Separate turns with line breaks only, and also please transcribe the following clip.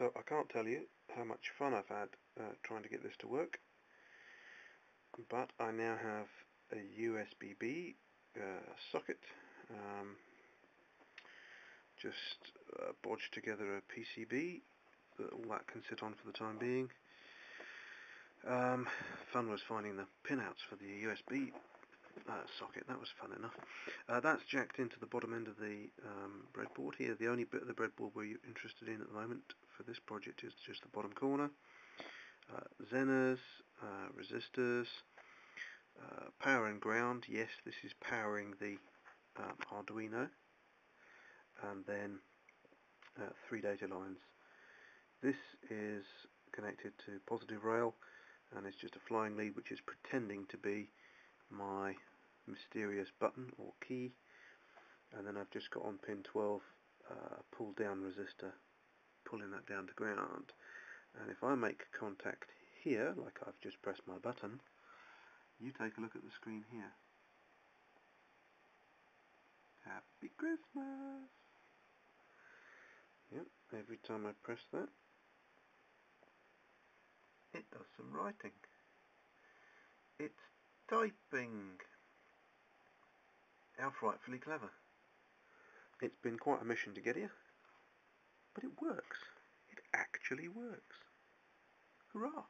So I can't tell you how much fun I've had uh, trying to get this to work, but I now have a USB-B uh, socket, um, just uh, bodged together a PCB that all that can sit on for the time being. Um, fun was finding the pinouts for the USB uh, socket, that was fun enough. Uh, that's jacked into the bottom end of the um, breadboard here. The only bit of the breadboard we're interested in at the moment for this project is just the bottom corner. Uh, uh, resistors, uh, power and ground, yes this is powering the um, Arduino and then uh, three data lines. This is connected to positive rail and it's just a flying lead which is pretending to be my mysterious button or key and then I've just got on pin 12 uh, a pull down resistor pulling that down to ground. And if I make contact here like I've just pressed my button you take a look at the screen here. Happy Christmas! Yep every time I press that it does some writing. It's typing. How frightfully clever. It's been quite a mission to get here, but it works. It actually works. Hurrah!